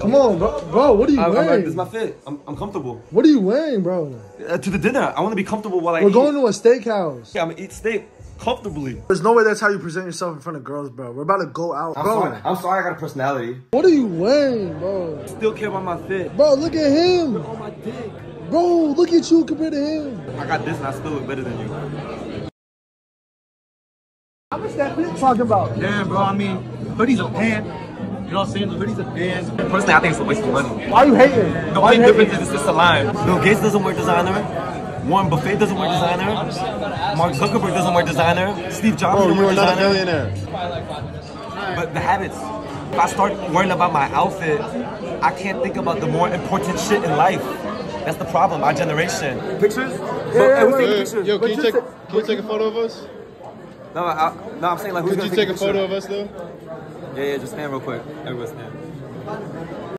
Come on, bro. Bro, what are you I, I'm like, wearing? this is my fit. I'm, I'm comfortable. what are you wearing, bro? Uh, to the dinner, I want to be comfortable while I We're eat. going to a steakhouse. Yeah, I'm gonna eat steak comfortably. There's no way that's how you present yourself in front of girls, bro. We're about to go out, I'm bro. sorry. I'm sorry. I got a personality. What are you wearing, bro? Still care about my fit. Bro, look at him. On my dick. Bro, look at you compared to him. I got this and I still look better than you. How much that fit talking about? Yeah, bro. I mean, hoodie's a pan. You know what I'm saying? The hoodie's a pan. Personally, I think it's a waste of money. Why are you hating? The Why only you difference hating? is it's just a line. Bill Gates doesn't wear designer. Warren Buffett doesn't wear designer. Mark Zuckerberg doesn't wear designer. Steve Jobs Bro, doesn't you wear are not a designer. millionaire. But the habits. If I start worrying about my outfit, I can't think about the more important shit in life. That's the problem, our generation. Pictures? Yeah, yeah, who's wait, taking Yo, can you take can you take a photo of us? No, I, no, I'm saying like who's Could gonna you take, take a photo of us though? Yeah, yeah, just stand real quick. Everyone stand.